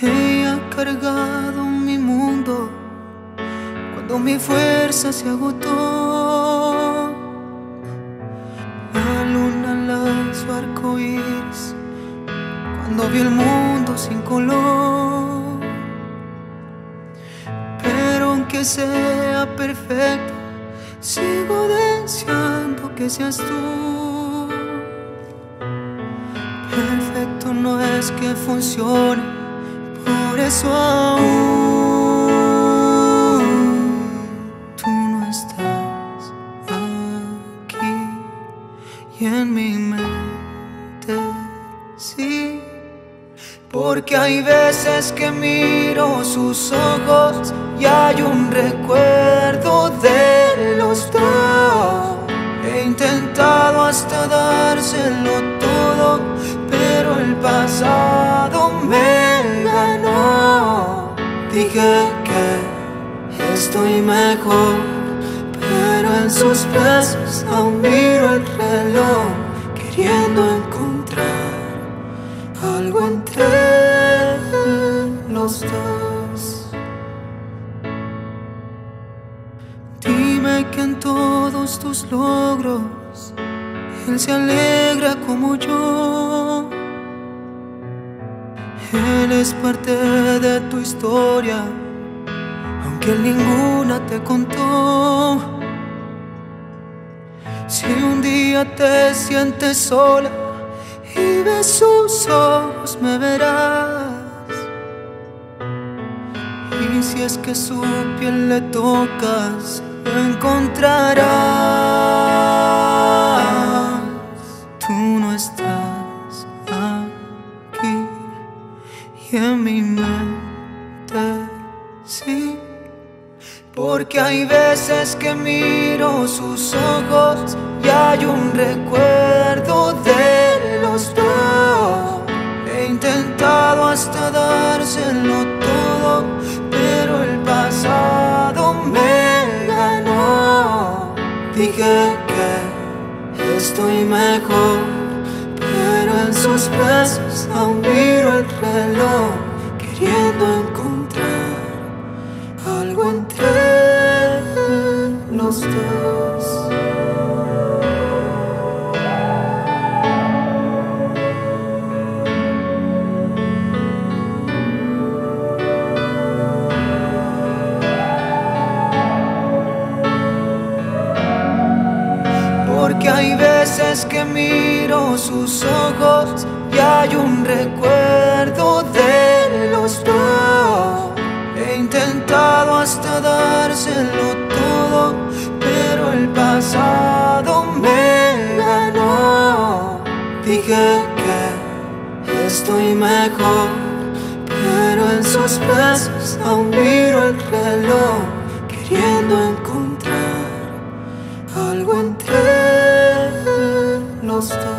Ella ha cargado mi mundo cuando mi fuerza se agotó. La luna lanzó arco iris cuando vi el mundo sin color. Pero aunque sea perfecto, sigo deseando que seas tú. Perfecto no es que funcione, por eso aún tú no estás aquí y en mi mente sí. Porque hay veces que miro sus ojos y hay un recuerdo de los dos. He intentado hasta dárselo todo, pero el pasado me Dije que estoy mejor, pero en sus brazos aún miro el reloj, queriendo encontrar algo entre los dos. Dime que en todos tus logros Él se alegra como yo. Él es parte de tu historia, aunque ninguna te contó. Si un día te sientes sola, y ves sus ojos me verás. Y si es que su piel le tocas, encontrarás. Y en mi mente sí. Porque hay veces que miro sus ojos y hay un recuerdo de los dos. He intentado hasta dárselo todo, pero el pasado me ganó. Dije que estoy mejor, pero en sus brazos aún los. Porque hay veces que miro sus ojos y hay un recuerdo estoy mejor, pero en sus brazos aún miro el reloj, queriendo encontrar algo entre los dos.